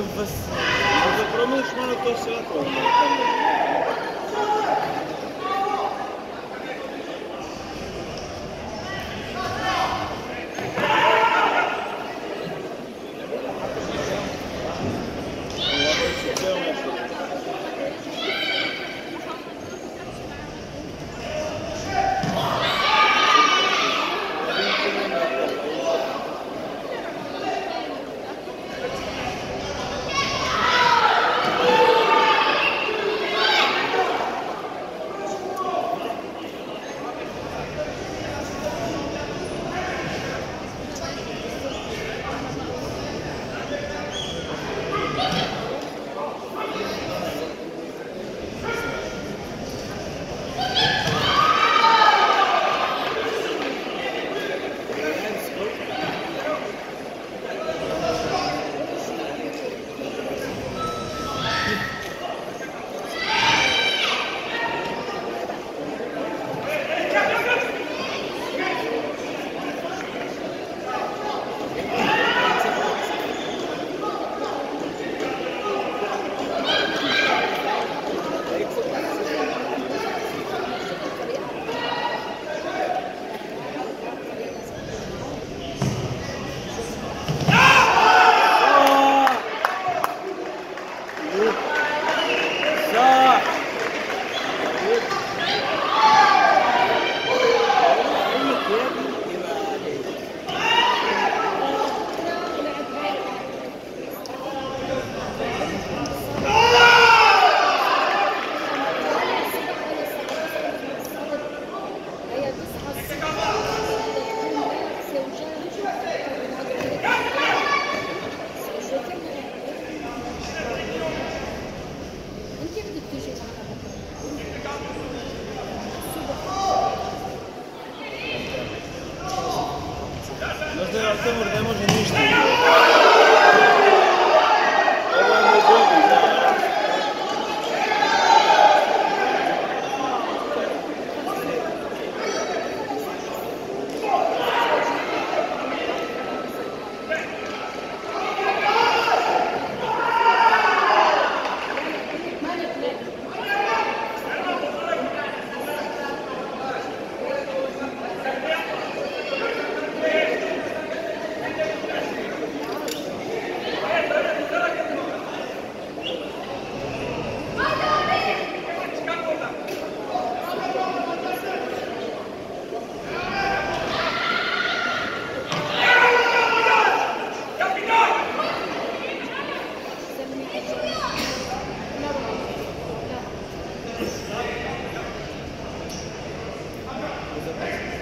Aquilo, aquilo para mim, semana estou a ser a troca. esto volvemos Is it possible?